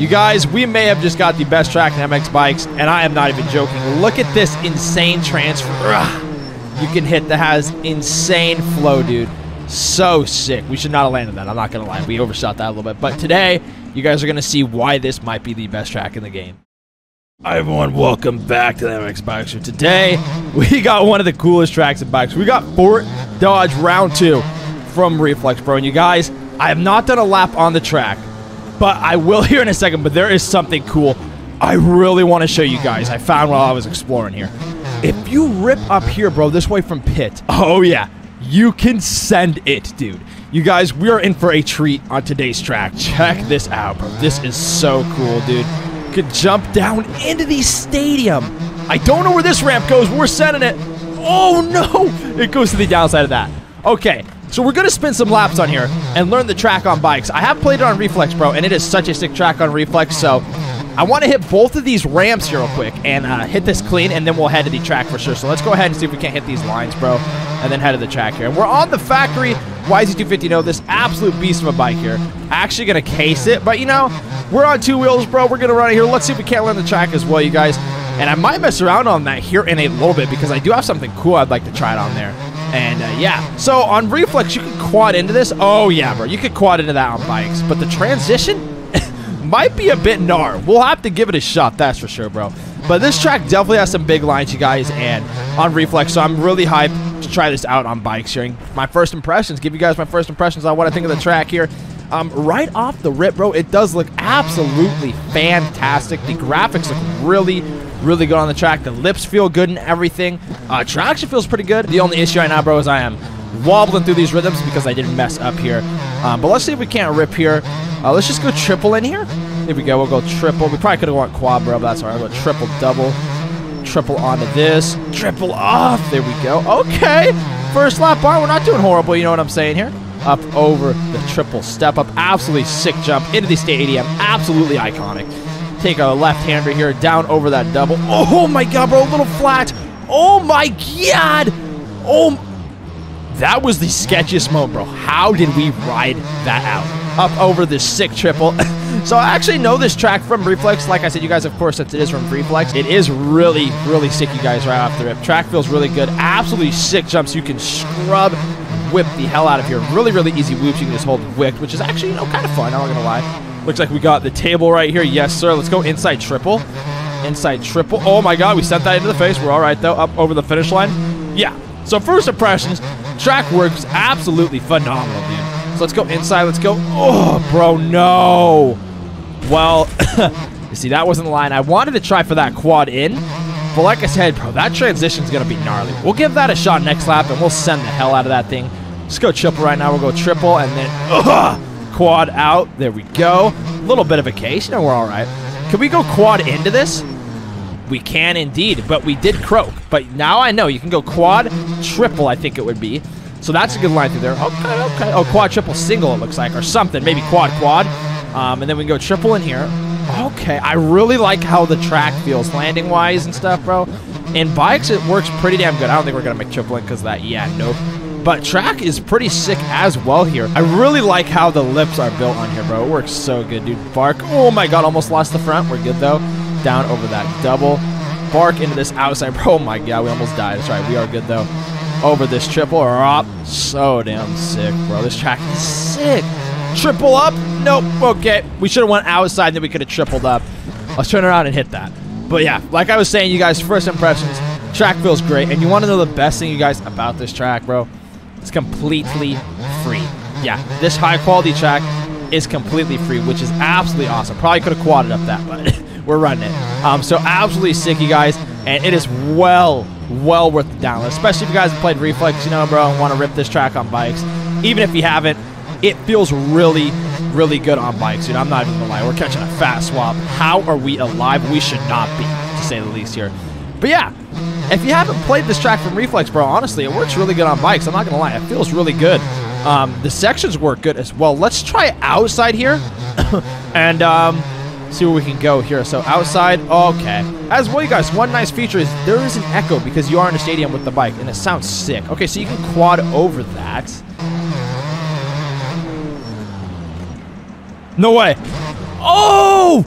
You guys, we may have just got the best track in MX bikes, and I am not even joking. Look at this insane transfer. Ugh. You can hit that has insane flow, dude. So sick. We should not have landed that. I'm not going to lie. We overshot that a little bit. But today, you guys are going to see why this might be the best track in the game. Hi everyone, welcome back to the MX Bikes. Today, we got one of the coolest tracks in bikes. We got Fort Dodge Round 2 from Reflex Pro. And you guys, I have not done a lap on the track, but I will here in a second. But there is something cool I really want to show you guys. I found while I was exploring here. If you rip up here, bro, this way from pit, oh yeah, you can send it, dude. You guys, we are in for a treat on today's track. Check this out, bro. This is so cool, dude. Could jump down into the stadium. I don't know where this ramp goes. We're sending it. Oh no! It goes to the downside of that. Okay, so we're gonna spin some laps on here and learn the track on bikes. I have played it on Reflex, bro, and it is such a sick track on Reflex, so I want to hit both of these ramps here real quick and uh, hit this clean, and then we'll head to the track for sure. So let's go ahead and see if we can't hit these lines, bro, and then head to the track here. And we're on the factory YZ250 No, this absolute beast of a bike here. Actually gonna case it, but you know, we're on two wheels, bro. We're gonna run it here. Let's see if we can't learn the track as well, you guys. And I might mess around on that here in a little bit because I do have something cool I'd like to try it on there. And uh, yeah, so on Reflex, you can quad into this. Oh yeah, bro, you could quad into that on bikes. But the transition might be a bit gnar. We'll have to give it a shot, that's for sure, bro. But this track definitely has some big lines, you guys, and on Reflex, so I'm really hyped to try this out on bike sharing. My first impressions, give you guys my first impressions on what I think of the track here. Um, right off the rip, bro, it does look absolutely fantastic. The graphics look really, really good on the track. The lips feel good and everything. Uh, traction feels pretty good. The only issue right now, bro, is I am wobbling through these rhythms because I did mess up here. Um, but let's see if we can't rip here. Uh, let's just go triple in here. Here we go. We'll go triple. We probably could have went quad, bro, but that's all right. We'll go triple, double, triple onto this, triple off. There we go. Okay. First lap bar. We're not doing horrible. You know what I'm saying here? Up over the triple step up. Absolutely sick jump into the stadium. Absolutely iconic. Take a left-hander here, down over that double. Oh my god, bro, a little flat. Oh my god. Oh, that was the sketchiest moment, bro. How did we ride that out? Up over this sick triple. so I actually know this track from Reflex. Like I said, you guys, of course, since it is from Reflex, it is really, really sick, you guys, right off the rip. Track feels really good. Absolutely sick jumps. You can scrub whip the hell out of here. Really, really easy whoops. You can just hold wick, which is actually, you know, kind of fun. I'm not going to lie. Looks like we got the table right here. Yes, sir. Let's go inside triple. Inside triple. Oh, my God. We sent that into the face. We're all right, though. Up over the finish line. Yeah. So first impressions, track works absolutely phenomenal, dude. So let's go inside. Let's go. Oh, bro, no. Well, you see, that wasn't the line. I wanted to try for that quad in. But like I said, bro, that transition's going to be gnarly. We'll give that a shot next lap, and we'll send the hell out of that thing. Let's go triple right now. We'll go triple, and then ugh, quad out. There we go. A little bit of a case. You know, we're all right. Can we go quad into this? We can indeed, but we did croak. But now I know you can go quad, triple, I think it would be. So that's a good line through there. Okay, okay. Oh, quad, triple, single, it looks like, or something. Maybe quad, quad. Um, and then we can go triple in here. Okay, I really like how the track feels landing-wise and stuff, bro. In bikes, it works pretty damn good. I don't think we're going to make triple in because that, yeah, nope. But track is pretty sick as well here. I really like how the lips are built on here, bro. It works so good, dude. Bark. Oh my god, almost lost the front. We're good, though. Down over that double. Bark into this outside. Oh my god, we almost died. That's right, we are good, though. Over this triple. Up. So damn sick, bro. This track is sick. Triple up. Nope. Okay. We should have went outside, then we could have tripled up. Let's turn around and hit that. But yeah, like I was saying, you guys, first impressions, track feels great. And you want to know the best thing, you guys, about this track, bro? It's completely free. Yeah, this high quality track is completely free, which is absolutely awesome. Probably could have quadded up that, but we're running it. Um, so absolutely sick, you guys. And it is well, well worth the download, especially if you guys have played Reflex, you know, bro, and want to rip this track on bikes. Even if you haven't, it feels really, really good on bikes, dude. I'm not even gonna lie. We're catching a fast swap. How are we alive? We should not be, to say the least here. But yeah, if you haven't played this track from Reflex, bro, honestly, it works really good on bikes. I'm not gonna lie. It feels really good. Um, the sections work good as well. Let's try outside here and um, see where we can go here. So outside, okay. As well, you guys, one nice feature is there is an echo because you are in a stadium with the bike, and it sounds sick. Okay, so you can quad over that. No way. Oh!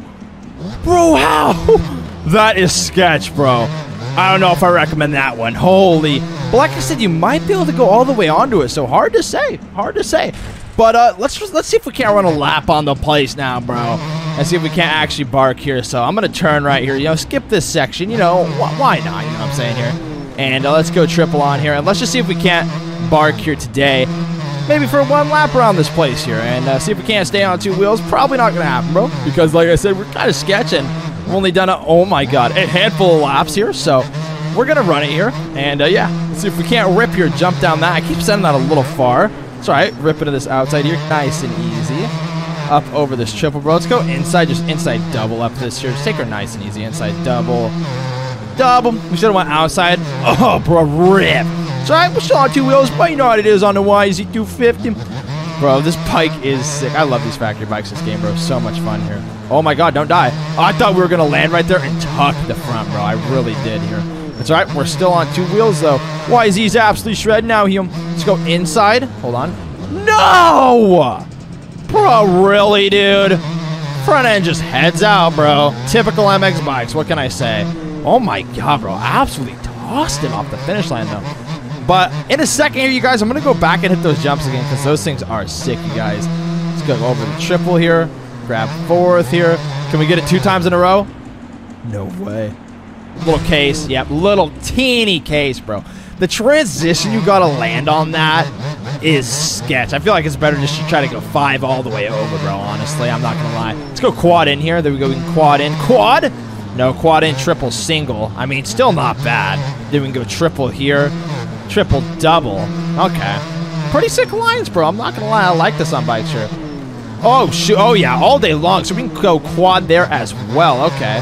Bro, how? that is sketch, bro. I don't know if I recommend that one. Holy. But like I said, you might be able to go all the way onto it. So hard to say. Hard to say. But uh, let's let's see if we can't run a lap on the place now, bro. And see if we can't actually bark here. So I'm going to turn right here. You know, skip this section. You know, wh why not? You know what I'm saying here? And uh, let's go triple on here. And let's just see if we can't bark here today. Maybe for one lap around this place here. And uh, see if we can't stay on two wheels. Probably not going to happen, bro. Because like I said, we're kind of sketching. We've only done, a, oh my god, a handful of laps here. So we're going to run it here. And uh, yeah, let's see if we can't rip here, jump down that. I keep sending that a little far. It's all right. Rip into this outside here. Nice and easy. Up over this triple, bro. Let's go inside, just inside double up this here. Just take her nice and easy. Inside double. Double. We should have went outside. Oh, bro, rip. It's all right. We're still on two wheels, but you know what it is on the YZ250. Bro, this bike is sick. I love these factory bikes this game, bro. So much fun here. Oh, my God. Don't die. Oh, I thought we were going to land right there and tuck the front, bro. I really did here. That's all right. We're still on two wheels, though. YZ's absolutely shredding now. Him. Let's go inside. Hold on. No! Bro, really, dude? Front end just heads out, bro. Typical MX bikes. What can I say? Oh, my God, bro. Absolutely tossed him off the finish line, though. But in a second here, you guys, I'm going to go back and hit those jumps again because those things are sick, you guys. Let's go over the triple here. Grab fourth here. Can we get it two times in a row? No way. Little case. Yep, little teeny case, bro. The transition you gotta land on that is sketch. I feel like it's better just to try to go five all the way over, bro. Honestly, I'm not gonna lie. Let's go quad in here. There we go. We can quad in. Quad? No, quad in, triple, single. I mean, still not bad. Then we can go triple here. Triple, double. Okay. Pretty sick lines, bro. I'm not gonna lie. I like this on bikes here. Oh, shoot. Oh, yeah. All day long. So we can go quad there as well. Okay.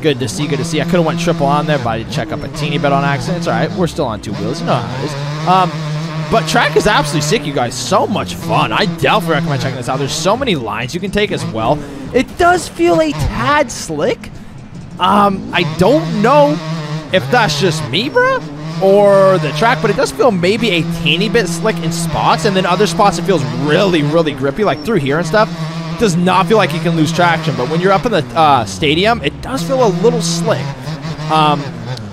Good to see, good to see. I could have went triple on there, but I did check up a teeny bit on accident. It's all right. We're still on two wheels. You know how it is. Um, but track is absolutely sick, you guys. So much fun. I definitely recommend checking this out. There's so many lines you can take as well. It does feel a tad slick. Um, I don't know if that's just me, bro, or the track, but it does feel maybe a teeny bit slick in spots, and then other spots it feels really, really grippy, like through here and stuff does not feel like you can lose traction, but when you're up in the uh, stadium, it does feel a little slick. Um,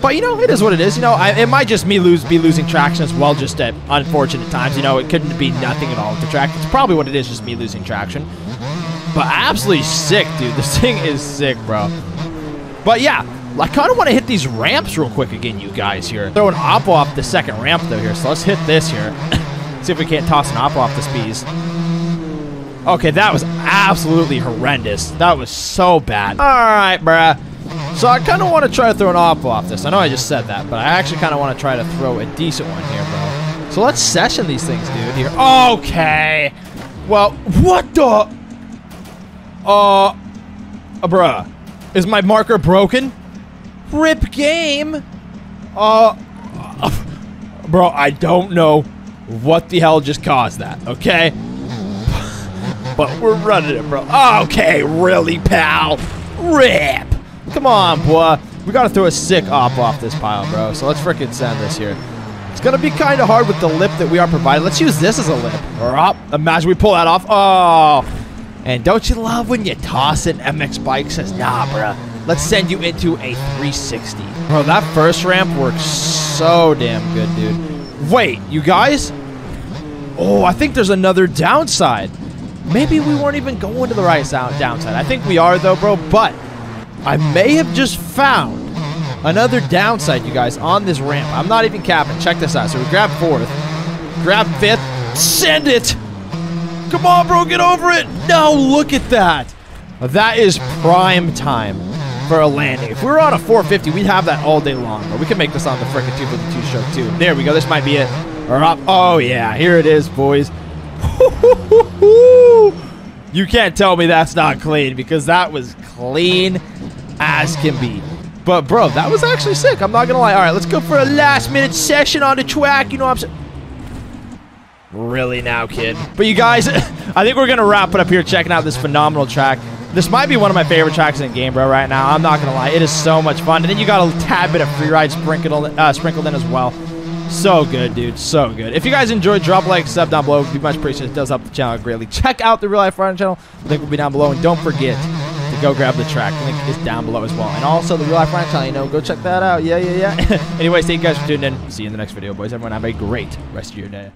but you know, it is what it is. You know, I, it might just me lose be losing traction as well, just at unfortunate times. You know, it couldn't be nothing at all with the track. It's probably what it is, just me losing traction. But absolutely sick, dude. This thing is sick, bro. But yeah, I kind of want to hit these ramps real quick again, you guys here. Throw an oppo off the second ramp though here, so let's hit this here. See if we can't toss an oppo off the speeds. Okay, that was absolutely horrendous. That was so bad. All right, bruh. So I kind of want to try to throw an off off this. I know I just said that, but I actually kind of want to try to throw a decent one here, bro. So let's session these things, dude, here. Okay. Well, what the? Uh bruh. Is my marker broken? Rip game. Uh, bro, I don't know what the hell just caused that, okay? but we're running it, bro. Okay, really, pal? Rip! Come on, boy. We gotta throw a sick op off this pile, bro. So let's freaking send this here. It's gonna be kind of hard with the lip that we are providing. Let's use this as a lip. Or up. Imagine we pull that off. Oh! And don't you love when you toss an MX bike says, nah, bro. Let's send you into a 360. Bro, that first ramp works so damn good, dude. Wait, you guys? Oh, I think there's another downside. Maybe we weren't even going to the right downside. I think we are, though, bro. But I may have just found another downside, you guys, on this ramp. I'm not even capping. Check this out. So we grab fourth, grab fifth, send it. Come on, bro, get over it. No, look at that. That is prime time for a landing. If we were on a 450, we'd have that all day long. But we can make this on the frickin' 252 show, too. There we go. This might be it. Oh, yeah. Here it is, boys. You can't tell me that's not clean because that was clean as can be. But, bro, that was actually sick. I'm not to lie. All right, let's go for a last-minute session on the track. You know what I'm saying? Really now, kid. But you guys, I think we're to wrap it up here checking out this phenomenal track. This might be one of my favorite tracks in the game, bro, right now. I'm not going to lie. It is so much fun. And then you got a tad bit of free ride sprinkled, uh, sprinkled in as well. So good, dude. So good. If you guys enjoyed, drop a like, sub down below. It would be much appreciated. It does help the channel greatly. Check out the Real Life Riding channel. Link will be down below. And don't forget, to go grab the track. Link is down below as well. And also the Real Life Riding channel, you know, go check that out. Yeah, yeah, yeah. Anyways, thank you guys for tuning in. See you in the next video, boys. Everyone have a great rest of your day.